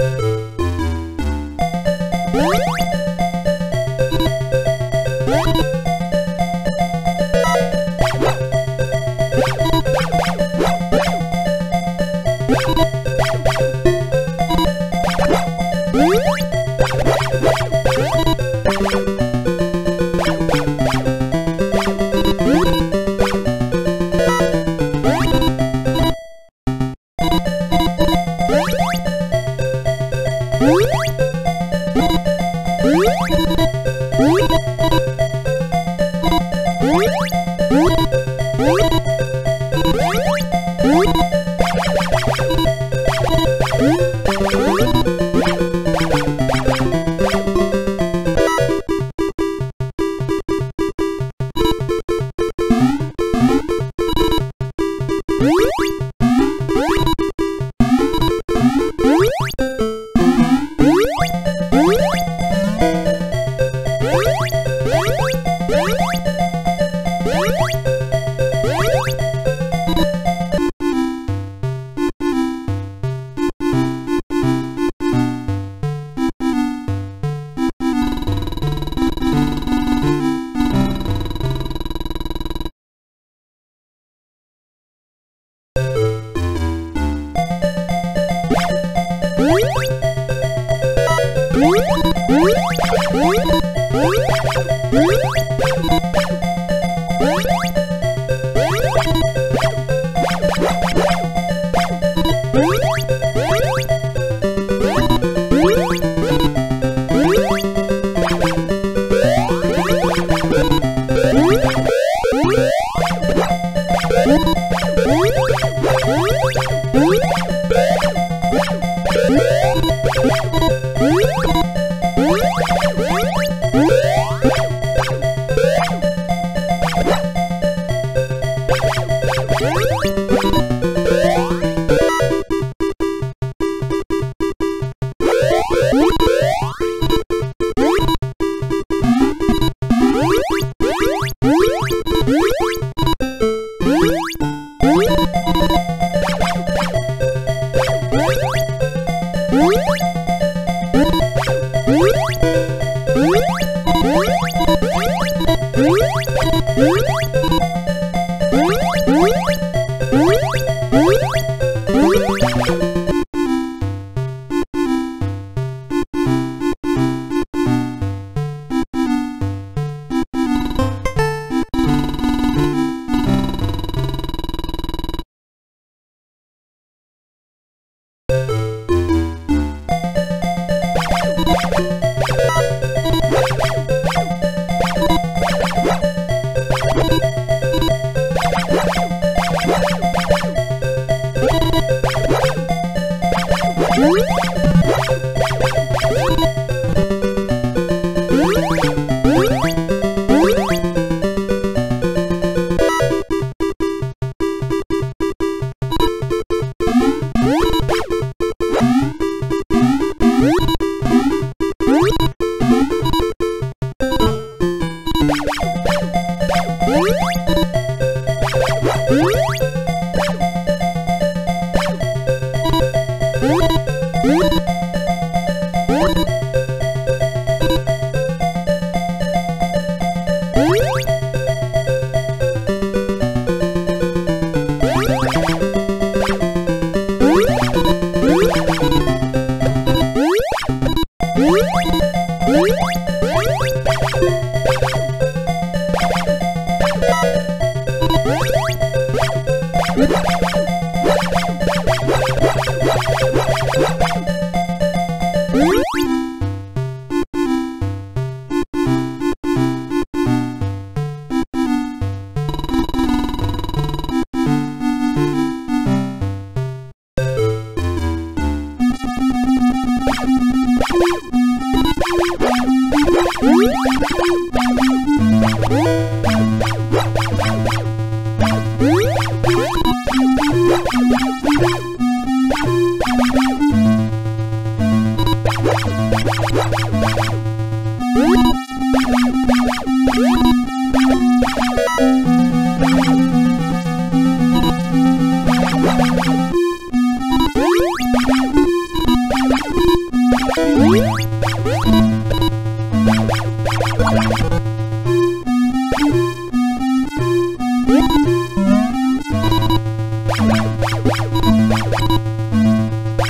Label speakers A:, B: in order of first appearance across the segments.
A: you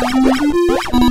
A: Thank you.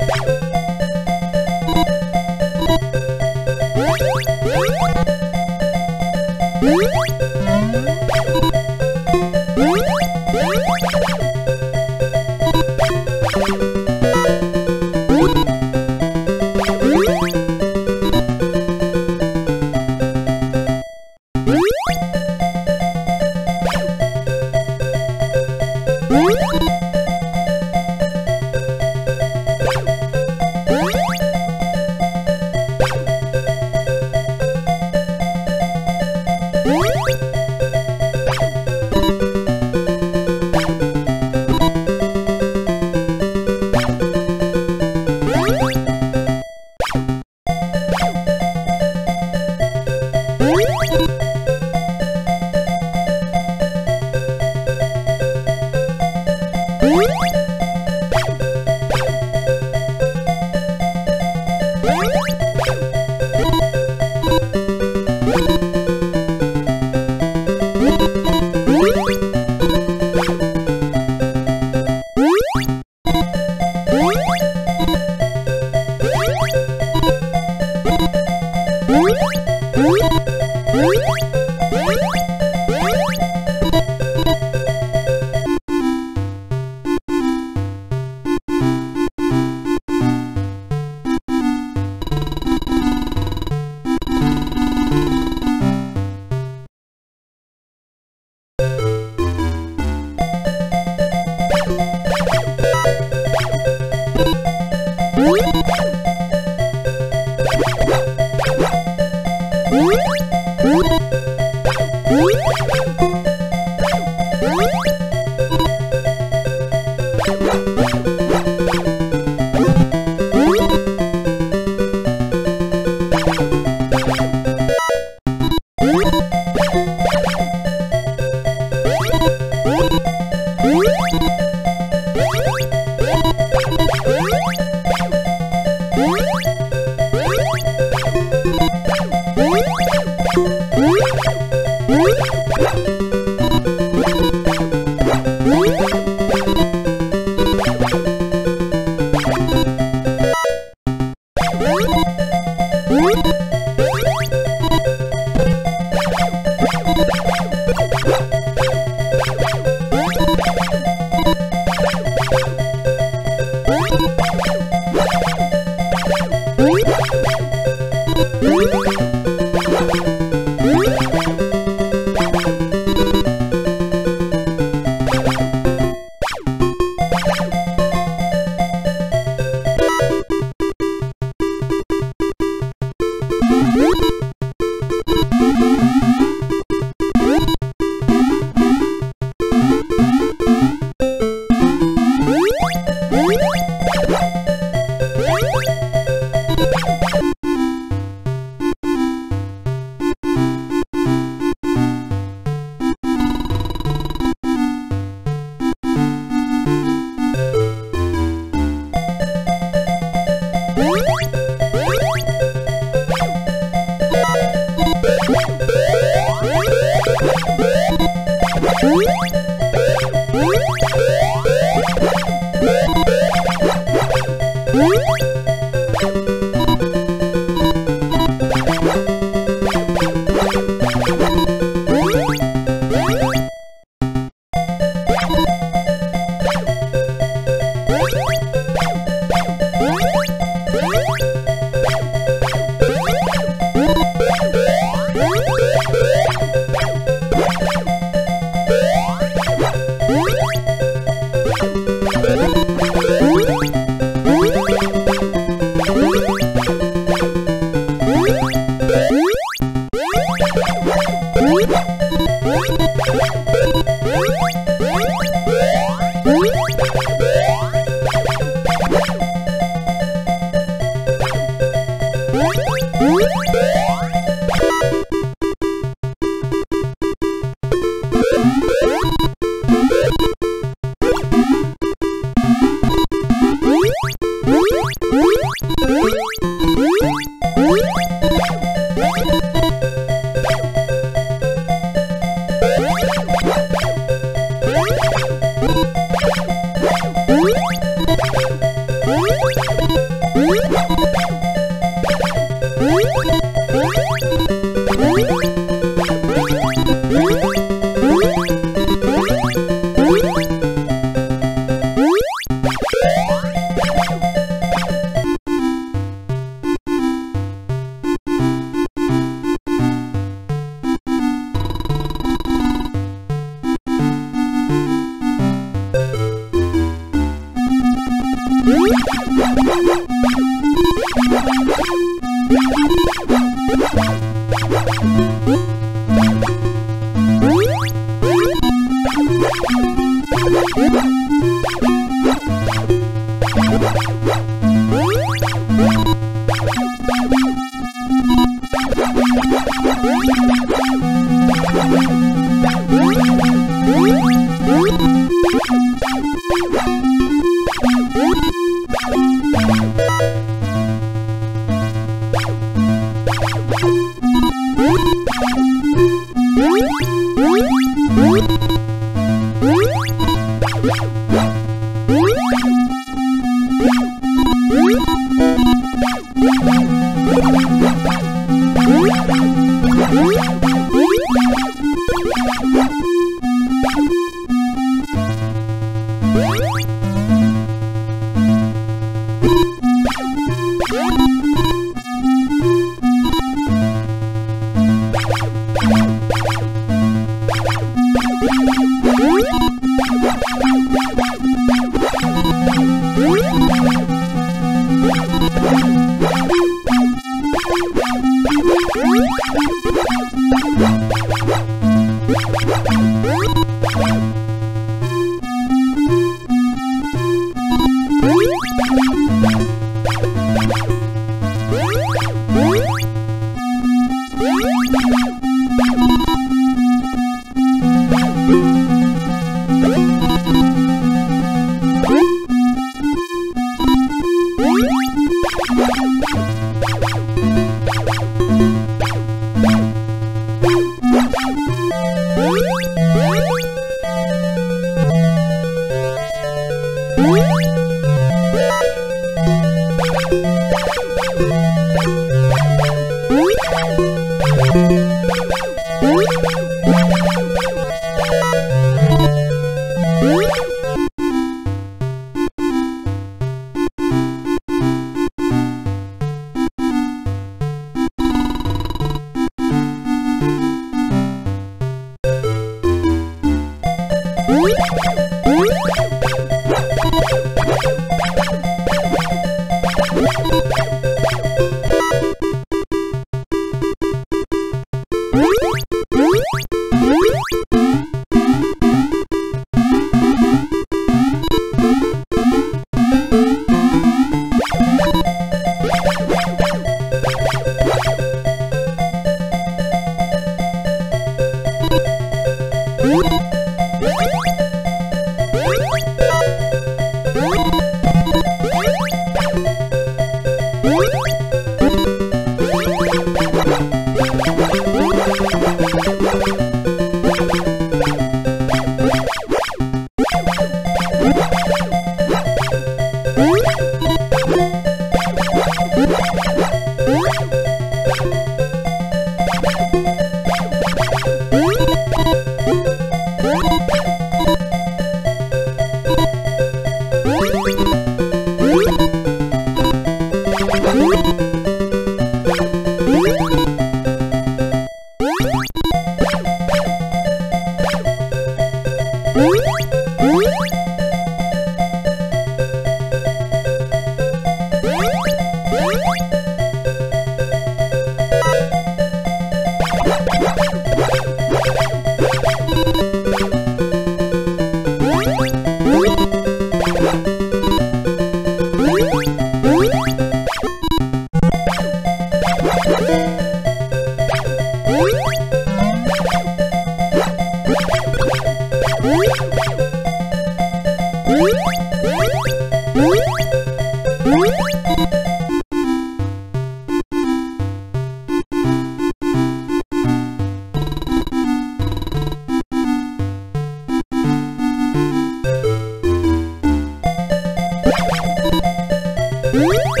A: Woo!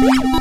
A: you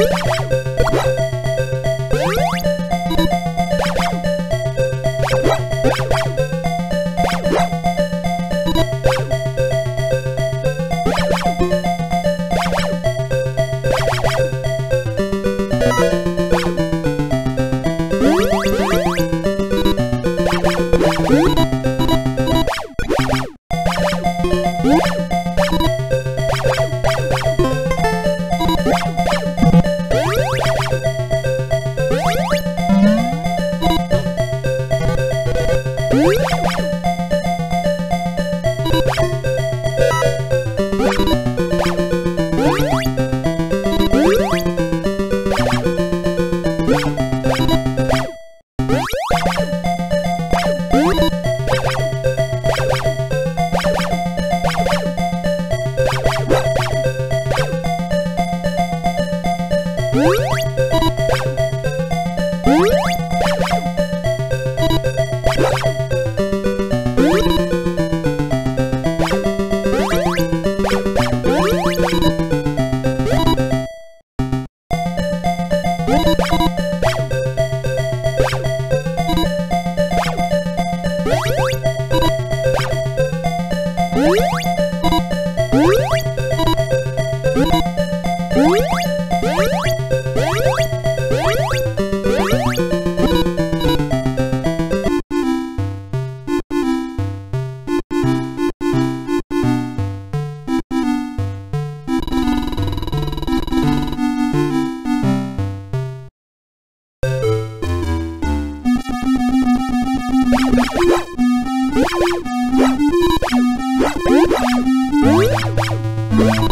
A: Woo! Bye.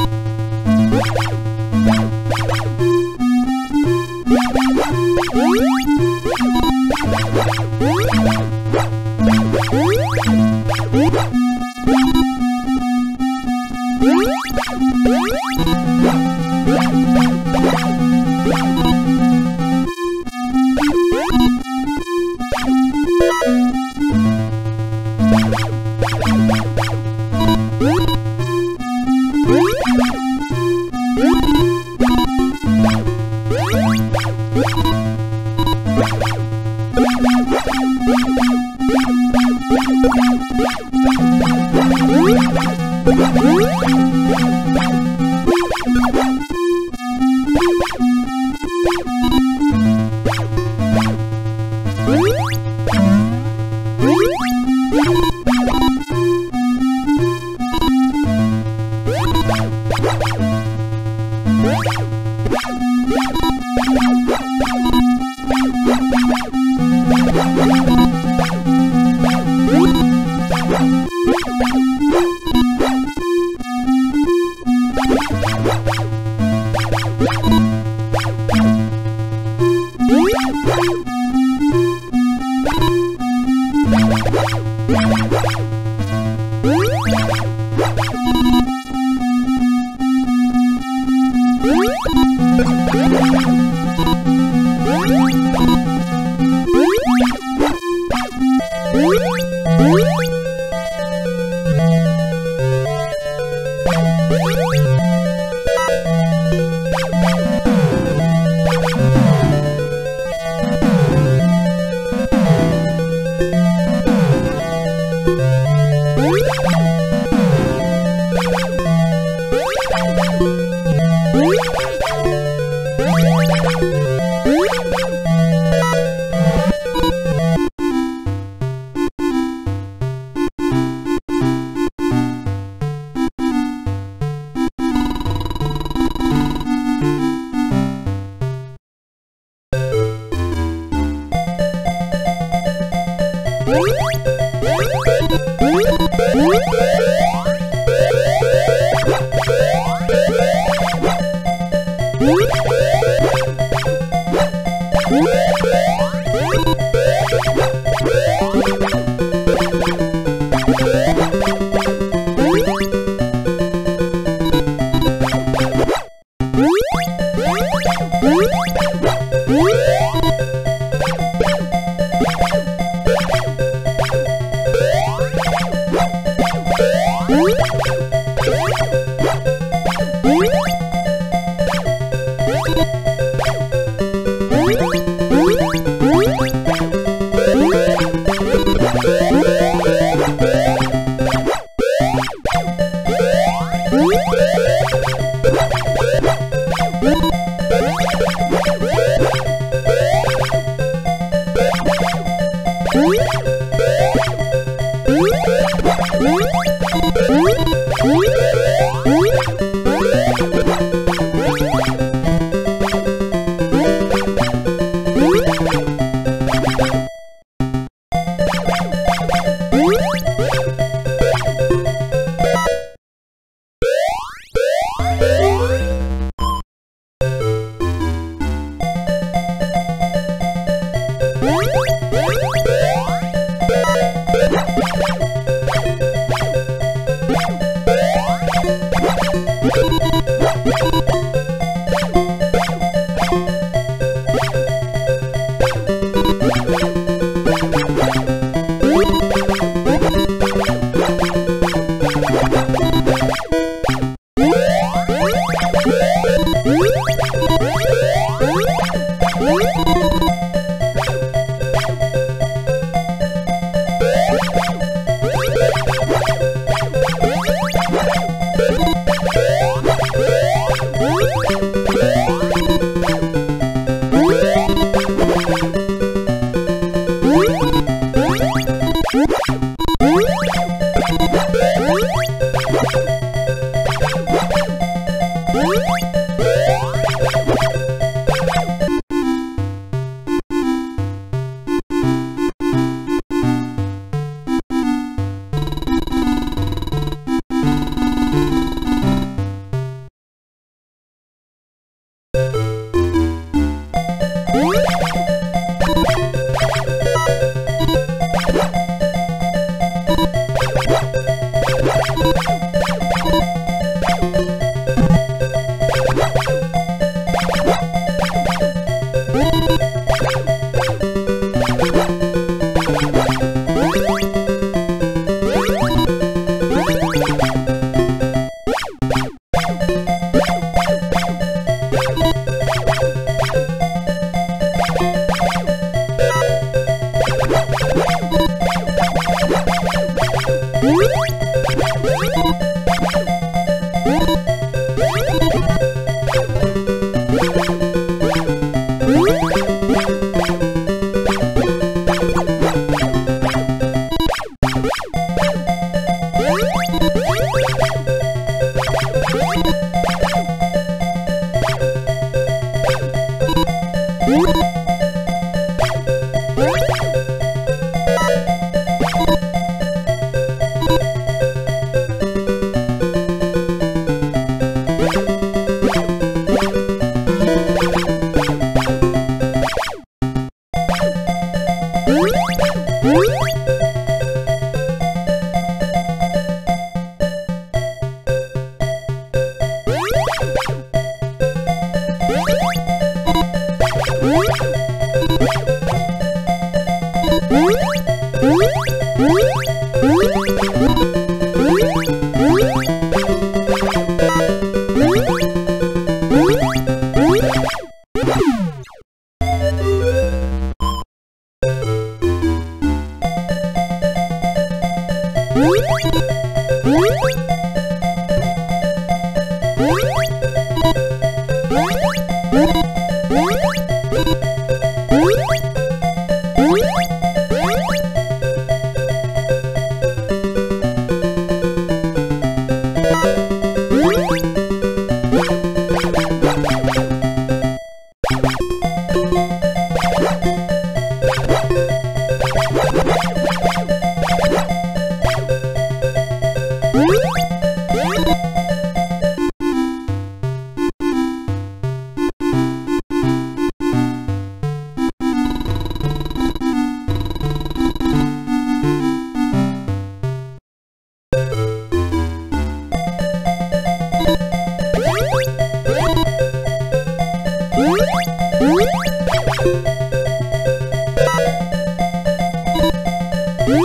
A: Woo!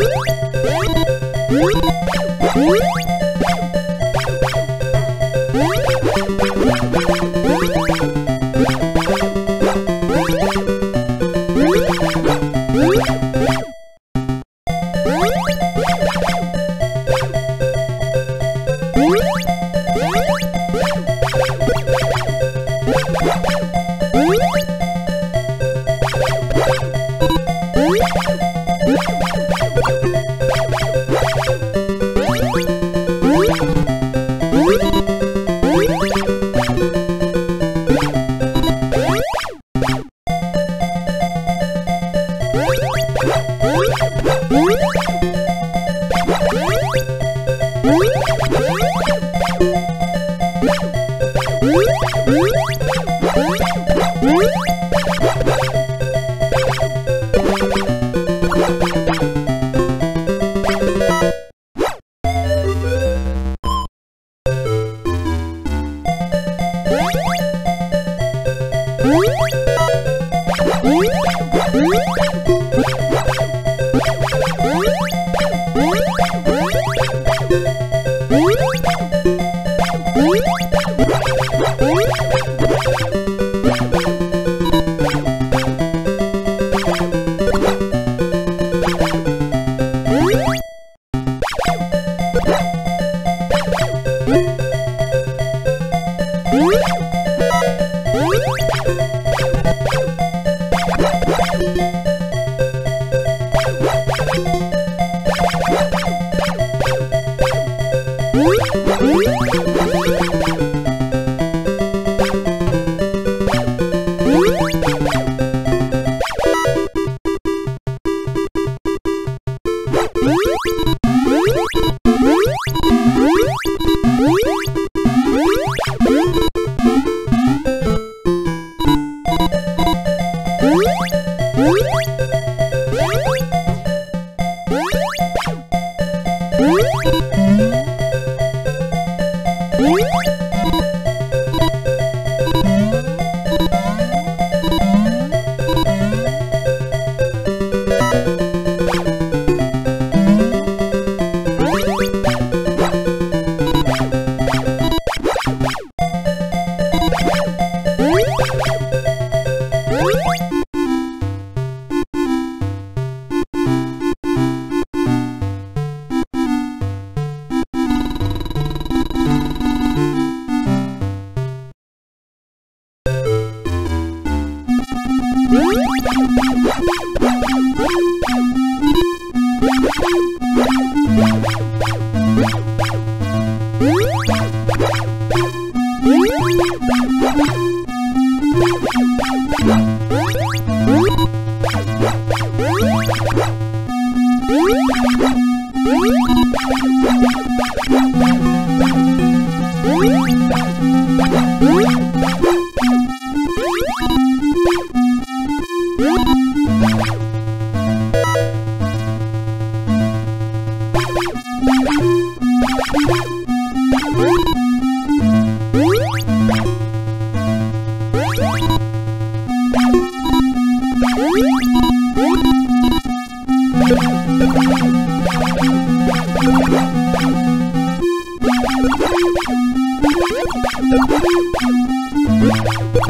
A: Hum?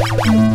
A: Thank you.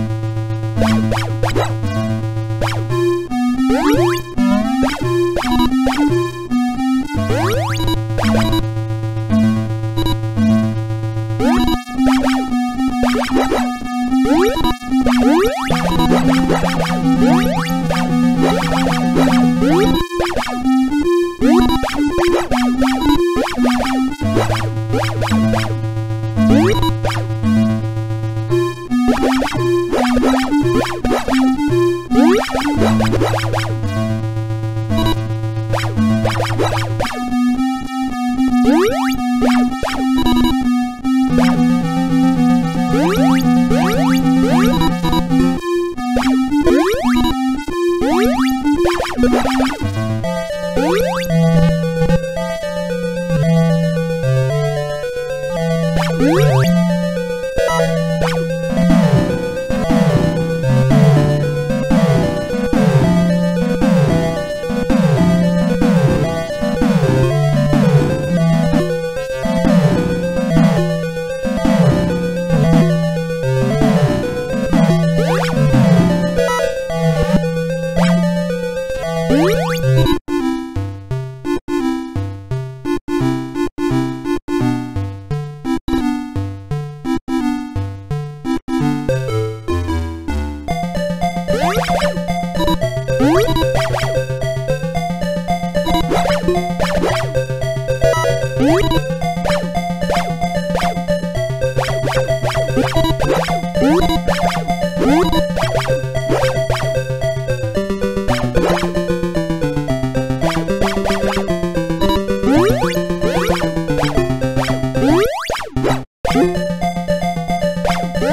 A: Woo!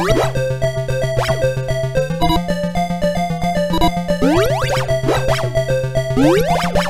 A: Hum?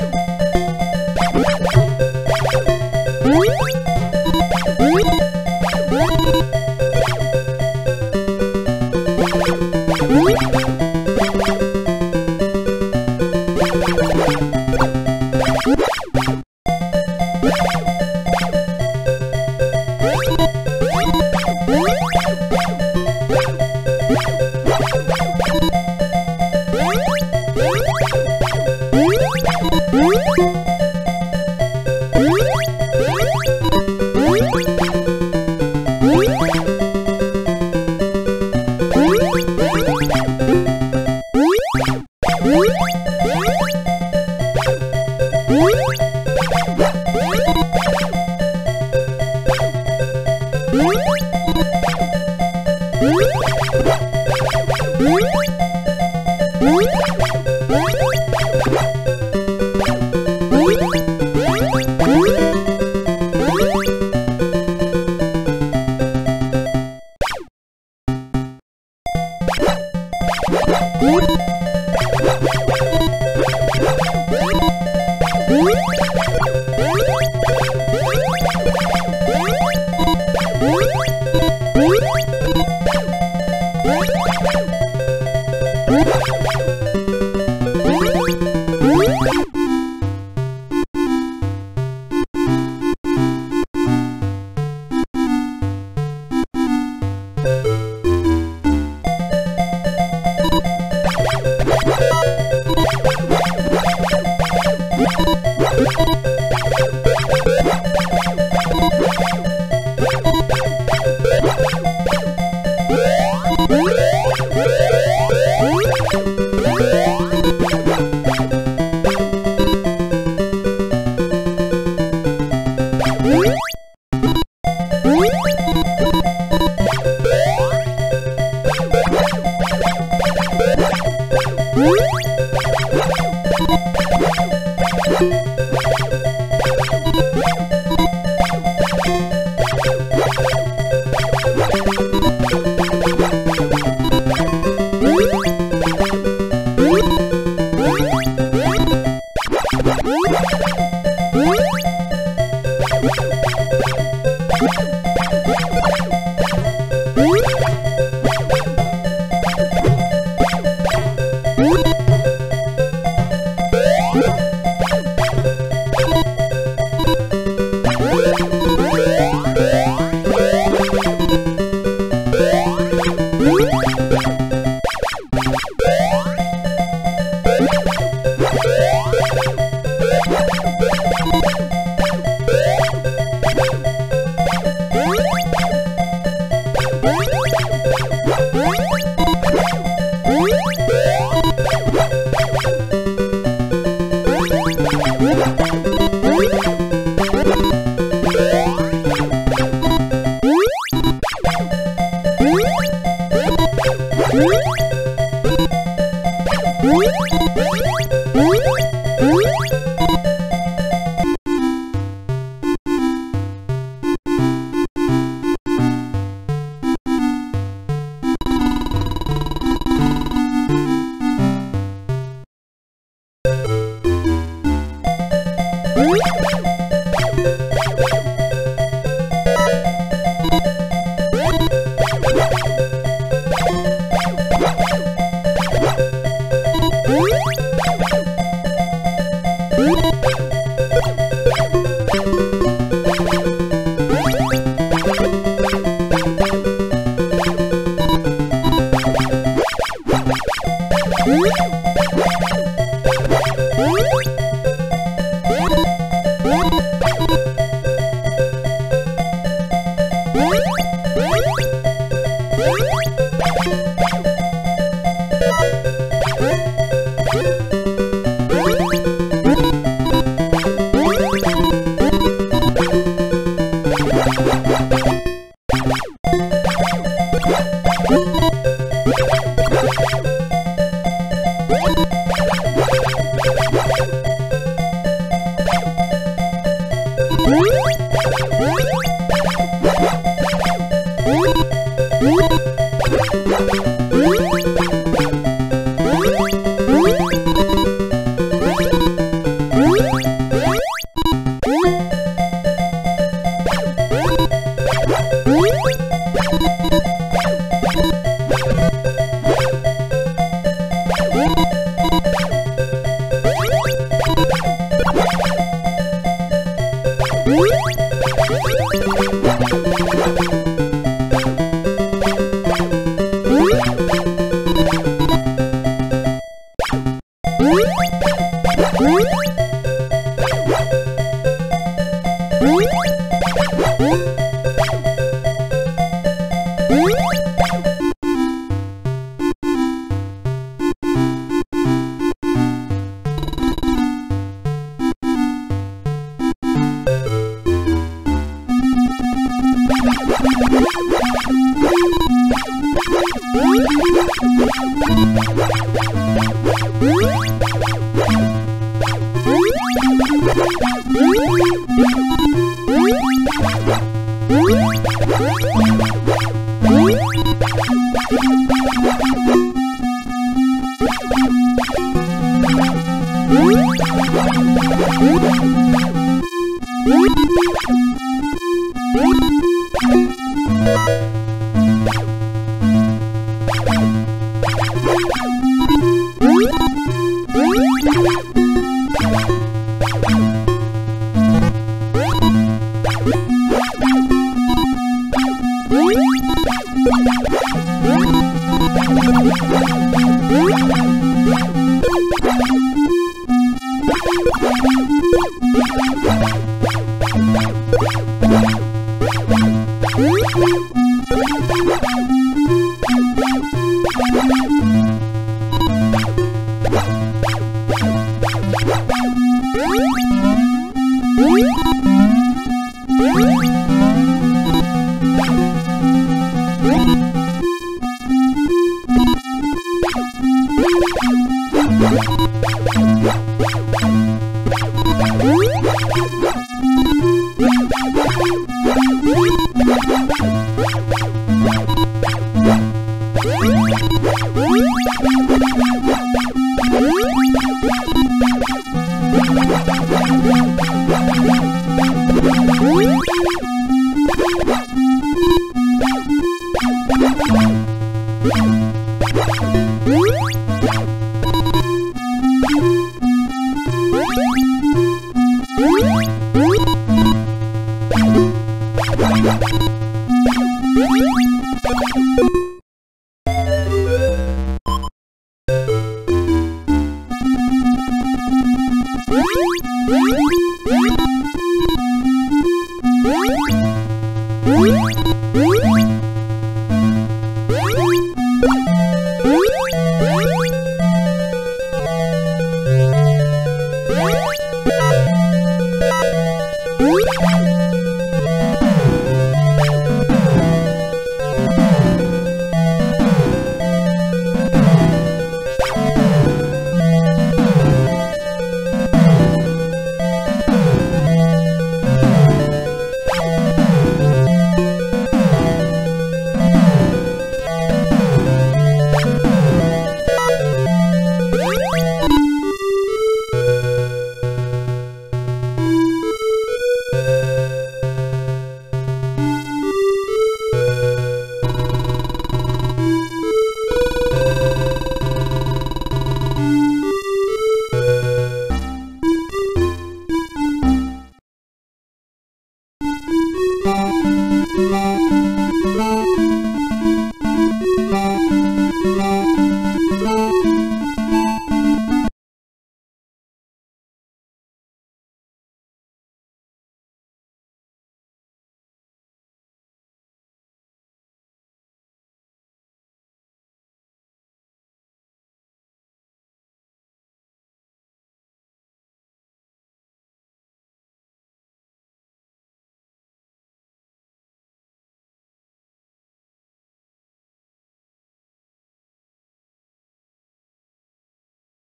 A: Música